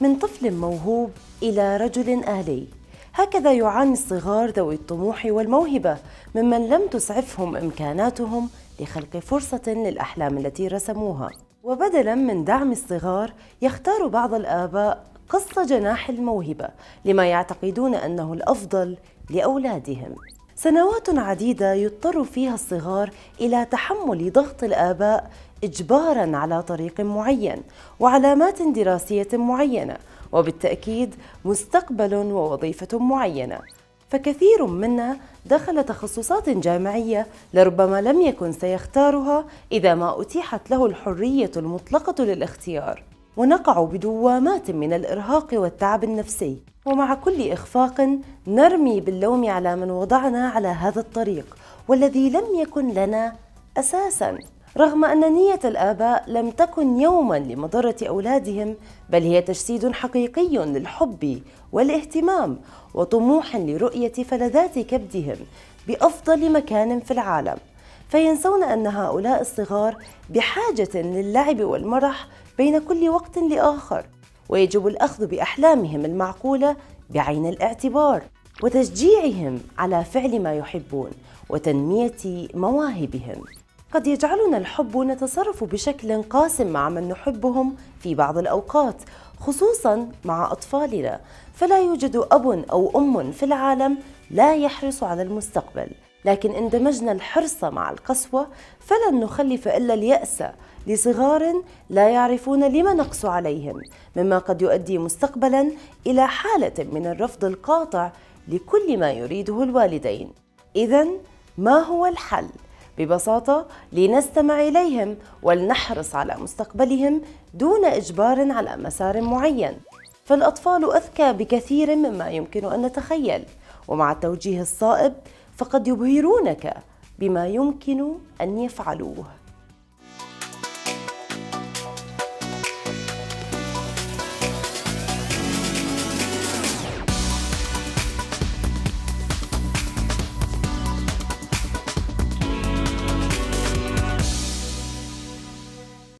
من طفل موهوب إلى رجل آلي. هكذا يعاني الصغار ذوي الطموح والموهبة ممن لم تسعفهم إمكاناتهم لخلق فرصة للأحلام التي رسموها. وبدلا من دعم الصغار يختار بعض الآباء قص جناح الموهبة لما يعتقدون أنه الأفضل لأولادهم. سنوات عديدة يضطر فيها الصغار إلى تحمل ضغط الآباء إجباراً على طريق معين وعلامات دراسية معينة وبالتأكيد مستقبل ووظيفة معينة. فكثير منا دخل تخصصات جامعية لربما لم يكن سيختارها إذا ما أتيحت له الحرية المطلقة للاختيار. ونقع بدوامات من الإرهاق والتعب النفسي. ومع كل إخفاق نرمي باللوم على من وضعنا على هذا الطريق والذي لم يكن لنا أساساً. رغم أن نية الآباء لم تكن يوما لمضرة أولادهم بل هي تجسيد حقيقي للحب والاهتمام وطموح لرؤية فلذات كبدهم بأفضل مكان في العالم. فينسون أن هؤلاء الصغار بحاجة للعب والمرح بين كل وقت لآخر ويجب الأخذ بأحلامهم المعقولة بعين الاعتبار وتشجيعهم على فعل ما يحبون وتنمية مواهبهم. قد يجعلنا الحب نتصرف بشكل قاس مع من نحبهم في بعض الأوقات خصوصا مع أطفالنا. فلا يوجد أب أو أم في العالم لا يحرص على المستقبل. لكن إن دمجنا الحرص مع القسوة فلن نخلف إلا اليأس لصغار لا يعرفون لما نقص عليهم مما قد يؤدي مستقبلا إلى حالة من الرفض القاطع لكل ما يريده الوالدين. إذا ما هو الحل؟ ببساطة لنستمع إليهم ولنحرص على مستقبلهم دون إجبار على مسار معين. فالأطفال أذكى بكثير مما يمكن أن نتخيل ومع التوجيه الصائب فقد يبهرونك بما يمكن أن يفعلوه.